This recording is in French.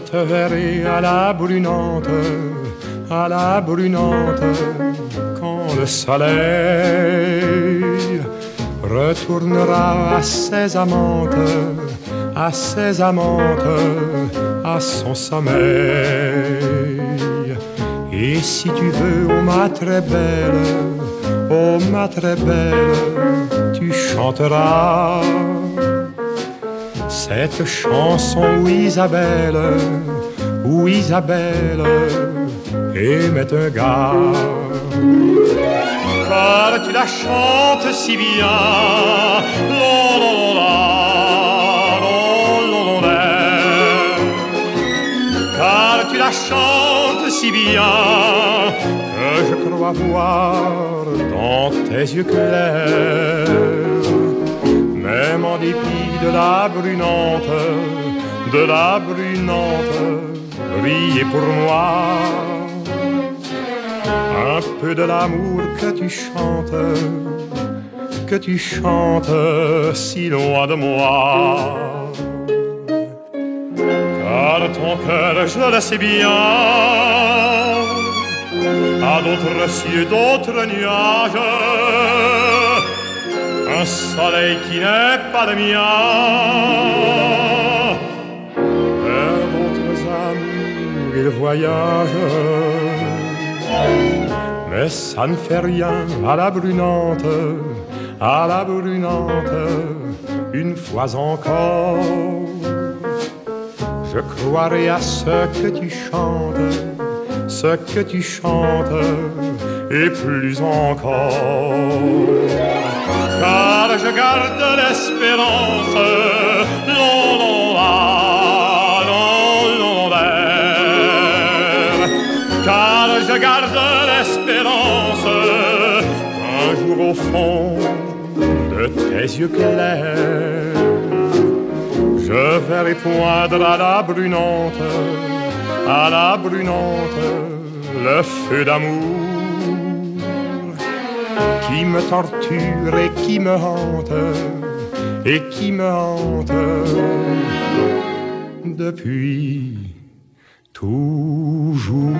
te verrai à la brunante, à la brunante, quand le soleil retournera à ses amantes, à ses amantes, à son sommeil. Et si tu veux, oh ma très belle, oh ma très belle, tu chanteras cette chanson où Isabelle, où Isabelle aimait un gars. Car tu la chantes si bien, car tu la chantes si bien que je crois voir dans tes yeux clairs, même en dépit de la brunante, de la brunante, riez pour moi. Un peu de l'amour que tu chantes, que tu chantes si loin de moi. Car ton cœur, je le sais bien, à d'autres cieux, d'autres nuages un soleil qui n'est pas le mien. Vers d'autres amours, il voyage. Mais ça ne fait rien à la brunante, à la brunante, une fois encore. Je croirai à ce que tu chantes, ce que tu chantes, et plus encore car je garde l'espérance. Non, non, ah, non, car je garde l'espérance un jour au fond de tes yeux clairs, je verrai poindre à la brunante, à la brunante, le feu d'amour qui me torture et qui me hante, et qui me hante depuis toujours.